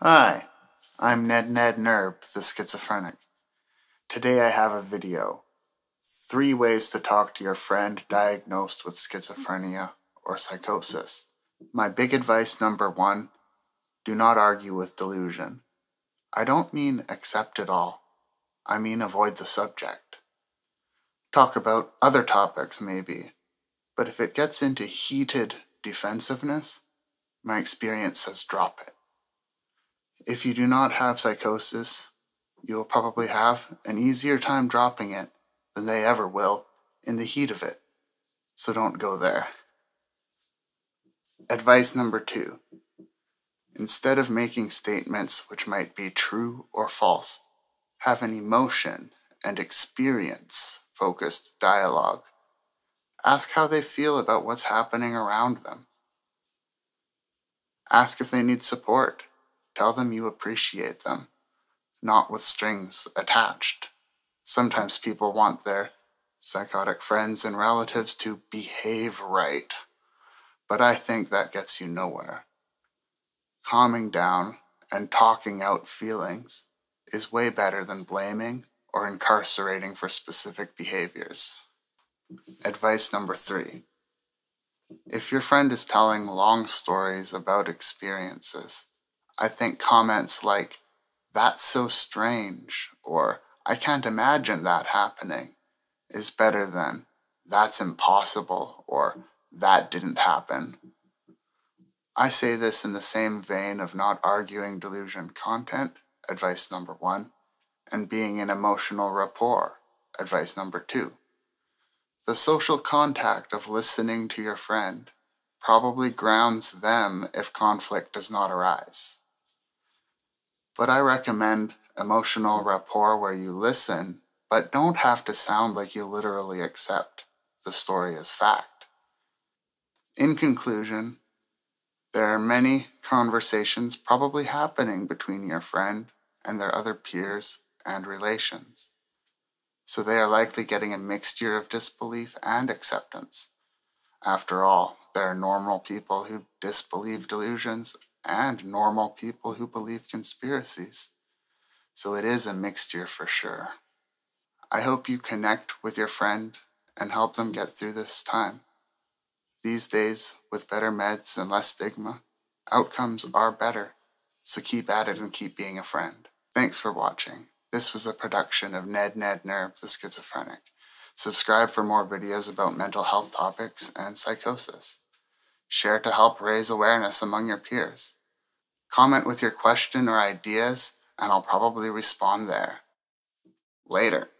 Hi, I'm Ned Ned Nerb, the schizophrenic. Today I have a video. Three ways to talk to your friend diagnosed with schizophrenia or psychosis. My big advice number one do not argue with delusion. I don't mean accept it all, I mean avoid the subject. Talk about other topics, maybe, but if it gets into heated defensiveness, my experience says drop it. If you do not have psychosis, you will probably have an easier time dropping it than they ever will in the heat of it. So don't go there. Advice number two instead of making statements which might be true or false, have an emotion and experience focused dialogue. Ask how they feel about what's happening around them. Ask if they need support. Tell them you appreciate them, not with strings attached. Sometimes people want their psychotic friends and relatives to behave right, but I think that gets you nowhere. Calming down and talking out feelings is way better than blaming or incarcerating for specific behaviors. Advice number three. If your friend is telling long stories about experiences, I think comments like, that's so strange, or I can't imagine that happening, is better than, that's impossible, or that didn't happen. I say this in the same vein of not arguing delusion content, advice number one, and being in emotional rapport, advice number two. The social contact of listening to your friend probably grounds them if conflict does not arise but I recommend emotional rapport where you listen, but don't have to sound like you literally accept the story as fact. In conclusion, there are many conversations probably happening between your friend and their other peers and relations. So they are likely getting a mixture of disbelief and acceptance. After all, there are normal people who disbelieve delusions and normal people who believe conspiracies. So it is a mixture for sure. I hope you connect with your friend and help them get through this time. These days, with better meds and less stigma, outcomes are better. So keep at it and keep being a friend. Thanks for watching. This was a production of Ned Ned Nerb the Schizophrenic. Subscribe for more videos about mental health topics and psychosis. Share to help raise awareness among your peers. Comment with your question or ideas, and I'll probably respond there. Later.